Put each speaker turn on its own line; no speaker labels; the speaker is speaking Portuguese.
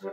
son